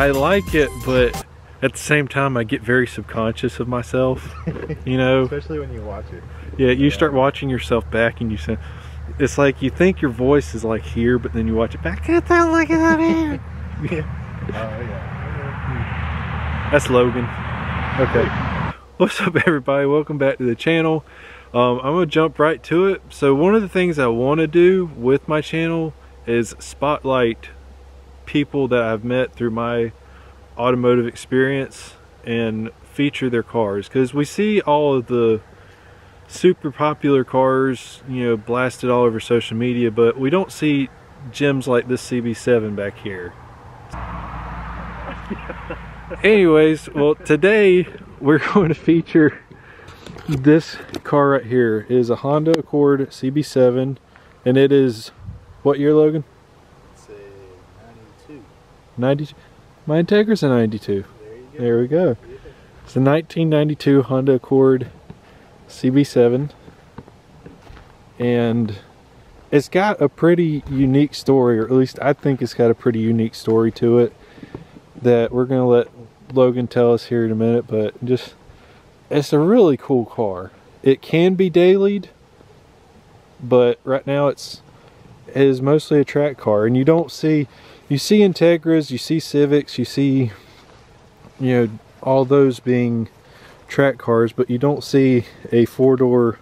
I like it, but at the same time, I get very subconscious of myself. You know, especially when you watch it. Yeah, you start watching yourself back, and you say, it's like you think your voice is like here, but then you watch it back. It sound like it's out here. yeah. Oh yeah. That's Logan. Okay. What's up, everybody? Welcome back to the channel. Um, I'm gonna jump right to it. So one of the things I want to do with my channel is spotlight people that I've met through my automotive experience and feature their cars. Because we see all of the super popular cars you know blasted all over social media but we don't see gems like this CB7 back here. Anyways well today we're going to feature this car right here. It is a Honda Accord CB7 and it is what year Logan 92. My Integra's a 92. There, there we go. It's a 1992 Honda Accord CB7. And it's got a pretty unique story, or at least I think it's got a pretty unique story to it that we're going to let Logan tell us here in a minute. But just, it's a really cool car. It can be dailied, but right now it's it is mostly a track car, and you don't see you see Integras, you see Civics, you see, you know, all those being track cars, but you don't see a four-door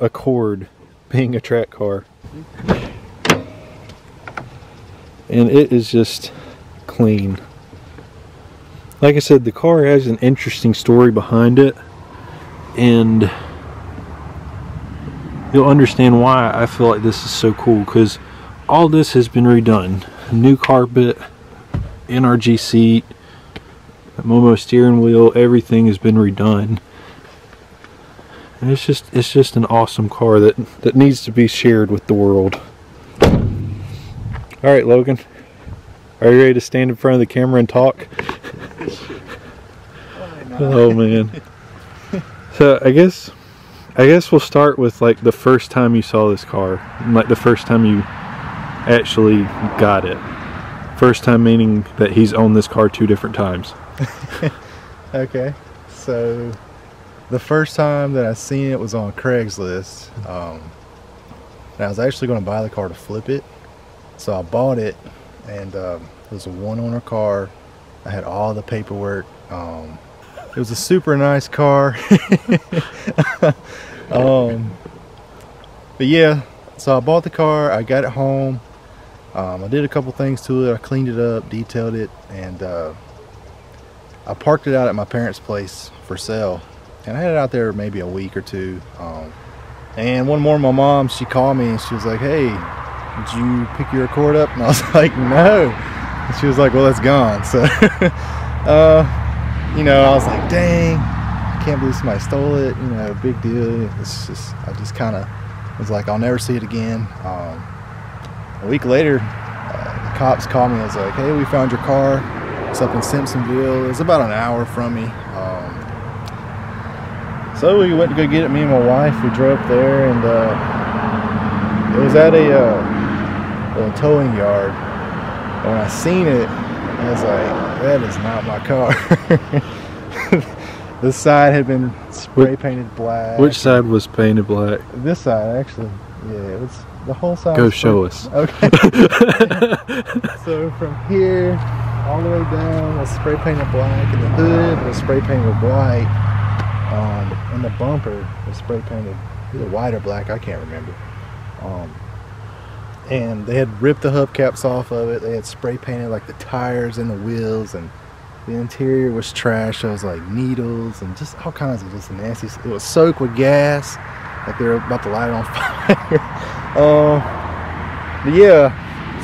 Accord being a track car. And it is just clean. Like I said, the car has an interesting story behind it, and you'll understand why I feel like this is so cool, because all this has been redone new carpet, NRG seat, Momo steering wheel, everything has been redone. And it's just it's just an awesome car that that needs to be shared with the world. All right, Logan. Are you ready to stand in front of the camera and talk? oh man. So I guess I guess we'll start with like the first time you saw this car, like the first time you actually got it First time meaning that he's owned this car two different times. Okay. So the first time that I seen it was on Craigslist. Um, and I was actually going to buy the car to flip it. So I bought it, and um, it was a one owner car. I had all the paperwork. Um, it was a super nice car. um, but yeah, so I bought the car. I got it home. Um, I did a couple things to it. I cleaned it up, detailed it, and uh, I parked it out at my parents' place for sale. And I had it out there maybe a week or two. Um, and one morning, my mom she called me and she was like, "Hey, did you pick your Accord up?" And I was like, "No." And she was like, "Well, it's gone." So, uh, you know, I was like, "Dang, I can't believe somebody stole it." You know, big deal. It's just, I just kind of was like, "I'll never see it again." Um, a week later, uh, the cops called me. I was like, "Hey, we found your car. It's up in Simpsonville. It's about an hour from me." Um, so we went to go get it. Me and my wife. We drove up there, and uh, it was at a, uh, a towing yard. And when I seen it, I was like, "That is not my car." this side had been spray painted black. Which side was painted black? This side, actually. Yeah, it was the whole side. Go show us. Okay. so from here all the way down was spray painted black, and the hood was spray painted white, um, and the bumper was spray painted either white or black. I can't remember. Um, and they had ripped the hubcaps off of it. They had spray painted like the tires and the wheels, and the interior was trash. There was like needles and just all kinds of just nasty. It was soaked with gas, like they were about to light it on fire. Uh, but yeah,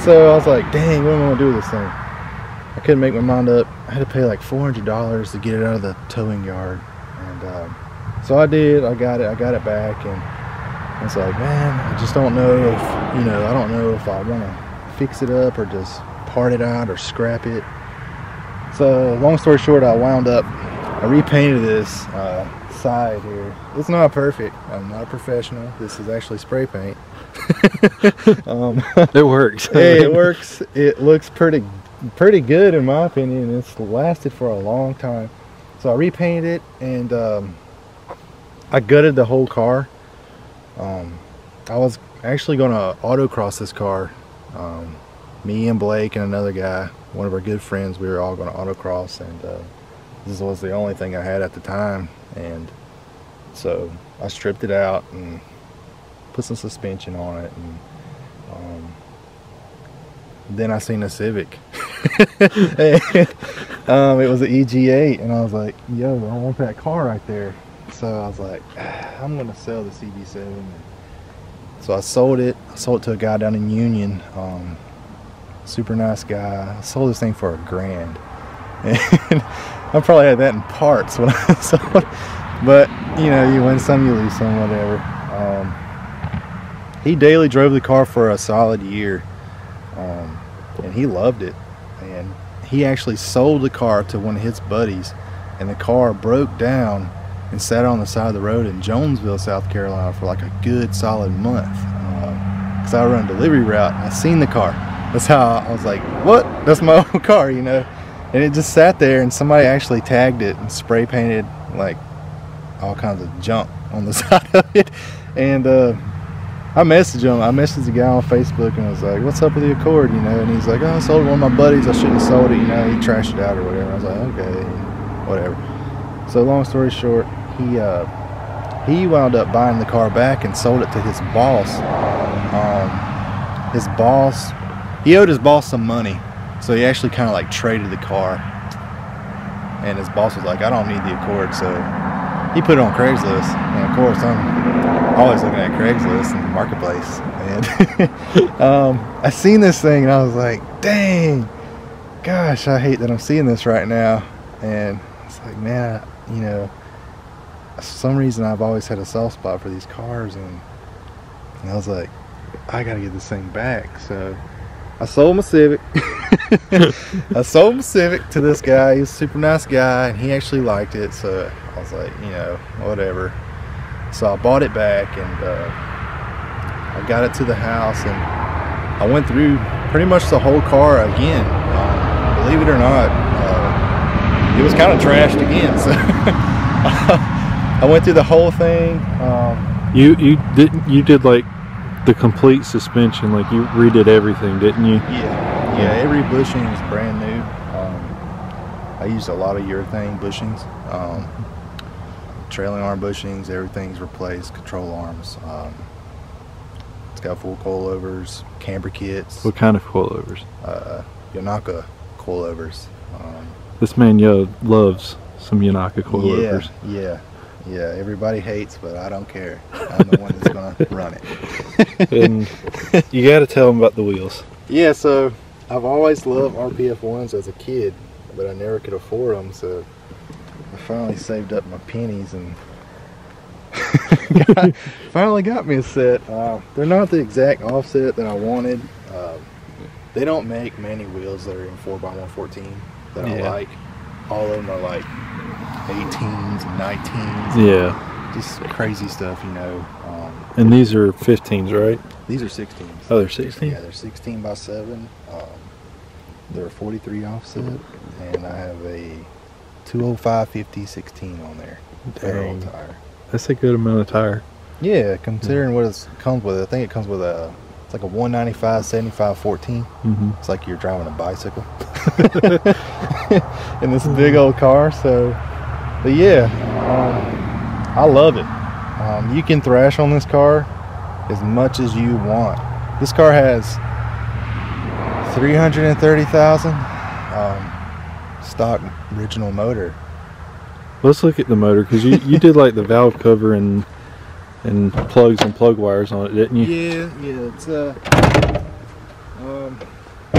so I was like, dang, what am I gonna do with this thing? I couldn't make my mind up. I had to pay like four hundred dollars to get it out of the towing yard, and um, so I did. I got it. I got it back, and it's like, man, I just don't know if you know. I don't know if I want to fix it up or just part it out or scrap it. So long story short, I wound up. I repainted this uh, side here. It's not perfect. I'm not a professional. This is actually spray paint. um, It works. hey, it works. It looks pretty pretty good in my opinion. It's lasted for a long time. So I repainted it and um, I gutted the whole car. Um, I was actually going to autocross this car. Um, me and Blake and another guy, one of our good friends, we were all going to autocross, and uh, this was the only thing I had at the time. And so I stripped it out and put some suspension on it, and um, then I seen a Civic. um, it was an EG8, and I was like, "Yo, I want that car right there." So I was like, "Ah, "I'm gonna sell the CB7." So I sold it. I sold it to a guy down in Union. Um, super nice guy. I sold this thing for a grand, and I probably had that in parts when I sold. it. But you know, you win some, you lose some, whatever. Um, he daily drove the car for a solid year, um, and he loved it. And he actually sold the car to one of his buddies, and the car broke down and sat on the side of the road in Jonesville, South Carolina, for like a good solid month. Because I run a delivery route, and I seen the car. That's how I was like, "What? That's my old car," you know. And it just sat there, and somebody actually tagged it and spray painted like all kinds of junk on the side of it. And uh, I messaged him. I messaged the guy on Facebook and I was like, "What's up with the Accord?" You know, and he's like, "Oh, I sold it one of my buddies. I shouldn't have sold it. You know, he trashed it out or whatever." I was like, "Okay, whatever." So long story short, he uh, he wound up buying the car back and sold it to his boss. Um, his boss, he owed his boss some money, so he actually kind of like traded the car. And his boss was like, "I don't need the Accord," so he put it on Craigslist. And of course, I'm always looking at Craigslist and marketplace. And um, I seen this thing and I was like, dang, gosh, I hate that I'm seeing this right now. And it's like, man, I- you know, for some reason I've always had a soft spot for these cars. And, and I was like, I got to get this thing back. So I sold my Civic. I sold my Civic to this guy. He's a super nice guy, and he actually liked it. So I was like, you know, whatever. So I bought it back, and uh, I got it to the house, and I went through pretty much the whole car again. Believe it or not, uh, it was kind of trashed again. So I went through the whole thing. Um, You you didn't you did like the complete suspension, like you redid everything, didn't you? yeah, yeah. Every bushing is brand new. Um, I used a lot of urethane bushings. Trailing arm bushings, everything's replaced. Control arms. Um, it's got full coilovers, camber kits, What kind of coilovers? uh, Yonaka coilovers. Um, This man yo loves some Yonaka coilovers. Yeah, yeah, yeah. Everybody hates, but I don't care. I'm the one that's gonna run it. and you got to tell him about the wheels. Yeah, so I've always loved RPF ones as a kid, but I never could afford them. So I finally saved up my pennies and got- finally got me a set. Uh, they're not the exact offset that I wanted. Uh, they don't make many wheels that are in 4x114 that I like. All of them are like 18s and 19s. Yeah, just crazy stuff, you know. Um, and these are 15s, right? these are 16s. Oh, they're 16. Yeah, they're 16 by 7. Um, they're a 43 offset, and I have a 205 50 16 on there. Dang. tire. That's a good amount of tire. Yeah, considering what it comes with, I think it comes with a it's like a 195 75 14. hmm It's like you're driving a bicycle in this big old car. So, but yeah, um, I love it. Um, you can thrash on this car as much as you want. This car has 330,000 um, stock original motor. Let's look at the motor because you, you did like the valve cover and and plugs and plug wires on it, didn't you? Yeah, yeah, it's uh, um, I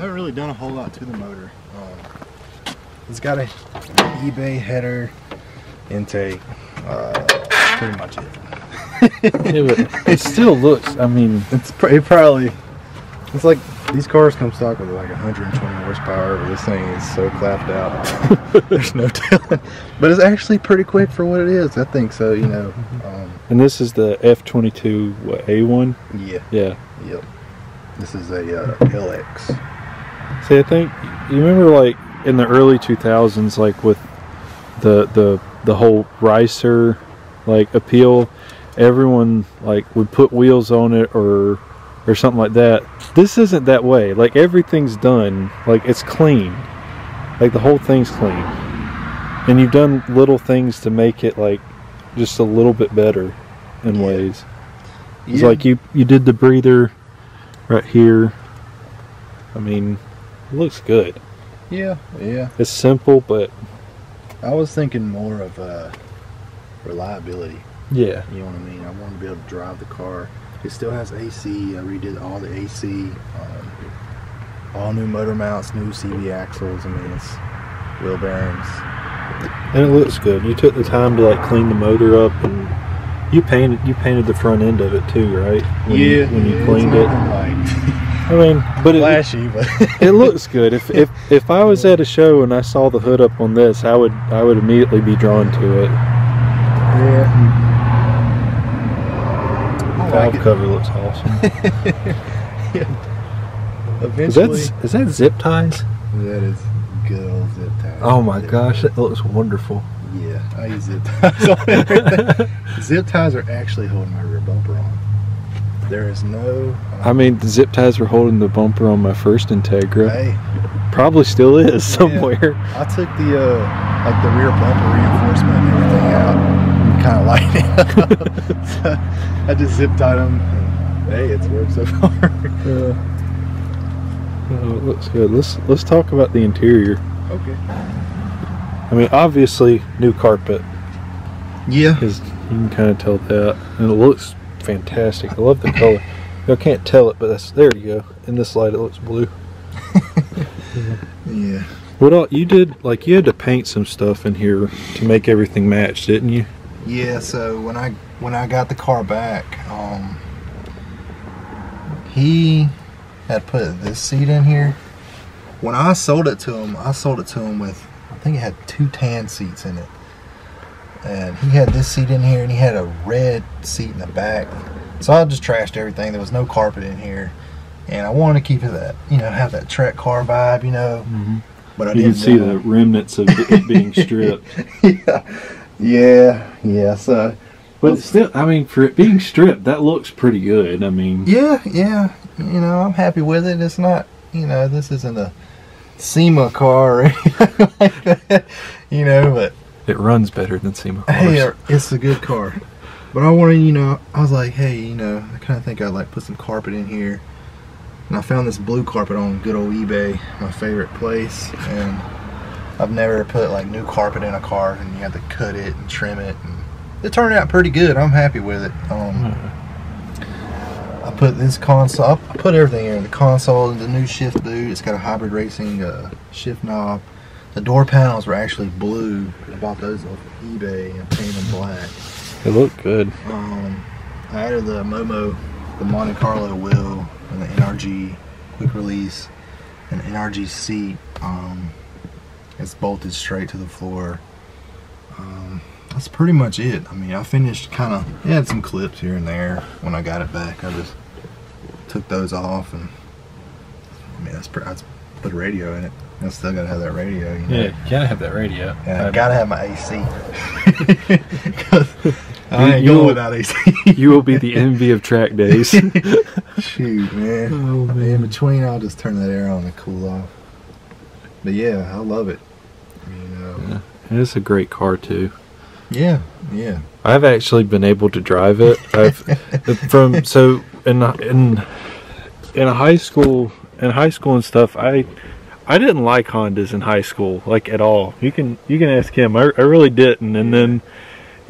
haven't really done a whole lot to the motor. Um, it's got a eBay header intake. Uh, pretty much it. Yeah, it still looks. I mean, It's pr- it probably it's like these cars come stock with like 120 horsepower, but this thing is so clapped out. There's no telling. But it's actually pretty quick for what it is. I think so. You know. Um, and this is the F twenty two what A one. yeah. Yeah. Yep. This is a uh, LX. See, I think you remember like in the early two thousands, like with the the the whole ricer like appeal, everyone like would put wheels on it or or something like that. This isn't that way. Like everything's done. Like it's clean. Like the whole thing's clean. And you've done little things to make it like just a little bit better in Yeah. ways. It's like you you did the breather right here. I mean, it looks good. Yeah, yeah. It's simple, but I was thinking more of uh, reliability. yeah. You know what I mean? I want to be able to drive the car. It still has AC. I redid all the AC. Um, all new motor mounts, new CV axles. I mean, it's wheel bearings. And it looks good. You took the time to like clean the motor up, and you painted you painted the front end of it too, right? When you, when you it's cleaned it. Like I mean, but it, flashy, but it looks good. If if if I was at a show and I saw the hood up on this, I would I would immediately be drawn to it. yeah. Valve like cover looks awesome. Is Eventually, that is that zip ties? that is good old zip tie. Oh my gosh, that looks wonderful. Yeah, I use zip ties on everything. zip ties are actually holding my rear bumper on. There is no. I mean, the zip ties were holding the bumper on my first Integra. hey, Probably still is somewhere. I took the uh, like the rear bumper reinforcement and everything out, and kind of lightened it up. so I just zip tied them. And, hey, it's worked so far. Uh, oh, it looks good. Let's let's talk about the interior. okay. I mean, obviously, new carpet Yeah. is you can kind of tell that, and it looks fantastic. I love the color. I can't tell it, but that's there you go. In this light, it looks blue. Yeah. What all you did? Like you had to paint some stuff in here to make everything match, didn't you? Yeah, so when I when I got the car back, um, he had put this seat in here. When I sold it to him, I sold it to him with I think it had two tan seats in it, and he had this seat in here, and he had a red seat in the back. So I just trashed everything. There was no carpet in here, and I wanted to keep it that you know have that track car vibe, you know. Mm-hmm. but I You can didn't see the remnants of it being stripped. yeah, yeah, yeah. So, But still, I mean, for it being stripped, that looks pretty good. I mean, yeah, yeah. You know, I'm happy with it. It's not, you know, this isn't a SEMA car or anything like that. You know, but it runs better than SEMA cars. hey, uh, it's a good car. But I wanted, you know, I was like, hey, you know, I kind of think I'd like put some carpet in here. And I found this blue carpet on good old eBay, my favorite place. And I've never put like new carpet in a car, and you have to cut it and trim it. And it turned out pretty good. I'm happy with it. Um, I put this console, I put everything in the console, the new shift boot. It's got a hybrid racing uh, shift knob. The door panels were actually blue. I bought those off eBay and painted them black. They looked good. Um, I added the Momo, the Monte Carlo wheel, and the NRG quick release, and NRG seat. Um, it's bolted straight to the floor. Um, that's pretty much it. I mean, I finished kind of. It had some clips here and there when I got it back. I just took those off, and I mean, that's pretty. I put a radio in it. I still gotta have that radio. You know? Yeah, gotta have that radio. Yeah, I gotta have my AC. 'Cause I ain't You- going without AC. you will be the envy of track days. Shoot, man. Oh, In between, I'll just turn that air on and cool off. But yeah, I love it. It's a great car too. yeah, yeah. I've actually been able to drive it. I've from so in in in high school in high school and stuff. I I didn't like Hondas in high school like at all. You can you can ask him. I, I really didn't. And then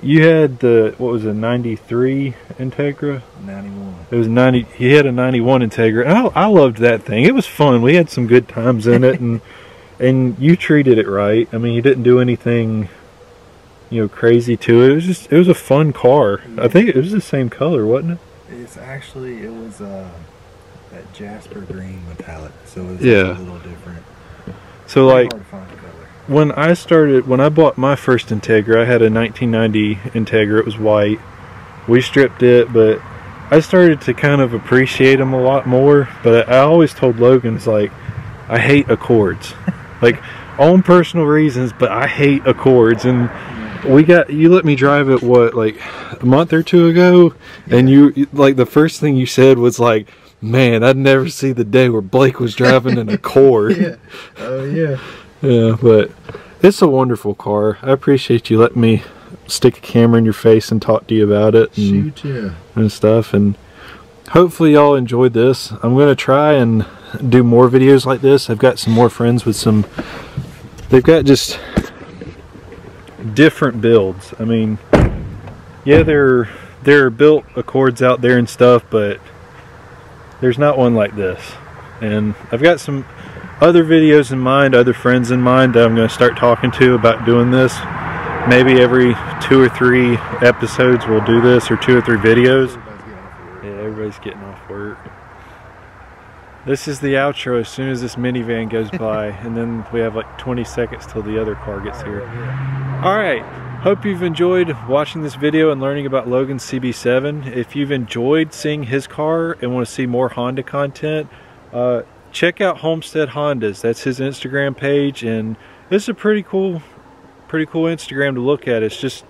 you had the what was it '93 Integra. 91. It was 90. He had a 91 Integra. And I, I loved that thing. It was fun. We had some good times in it, and and you treated it right. I mean, you didn't do anything, you know, crazy to it. It was just it was a fun car. I think it was the same color, wasn't it? It's actually, it was uh, that Jasper green metallic. So it's Yeah. a little different. So like hard to find the color. when I started, when I bought my first Integra, I had a 1990 Integra. It was white. We stripped it, but I started to kind of appreciate them a lot more. But I always told Logan, it's like, I hate Accords. like, on personal reasons, but I hate Accords. And we got, you let me drive it, what, like a month or two ago? And you, like, the first thing you said was like, man, I'd never see the day where Blake was driving an Accord. Yeah. Oh, yeah. Yeah, but it's a wonderful car. I appreciate you letting me stick a camera in your face and talk to you about it and, Shoot, yeah. and stuff. And hopefully, y'all enjoyed this. I'm going to try and do more videos like this. I've got some more friends with some, they've got just different builds. I mean, yeah, they're, they're built Accords out there and stuff, but there's not one like this. And I've got some other videos in mind, other friends in mind that I'm going to start talking to about doing this. Maybe every two or three episodes we'll do this, or two or three videos. Everybody's getting off work. Yeah, everybody's getting off work. This is the outro as soon as this minivan goes by, and then we have like 20 seconds till the other car gets here. Alright, hope you've enjoyed watching this video and learning about Logan's CB7. If you've enjoyed seeing his car and want to see more Honda content, uh, check out Homestead Hondas. That's his Instagram page, and it's a pretty cool, pretty cool Instagram to look at. It's just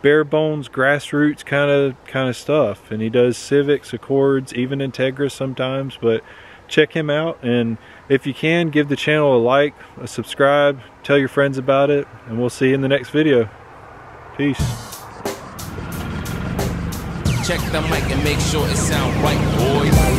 bare bones, grassroots kind of kind of stuff. And he does Civics, Accords, even Integra sometimes. But check him out, and if you can, give the channel a like, a subscribe, tell your friends about it, and we'll see you in the next video. Peace. Check the mic and make sure it sound right, boys.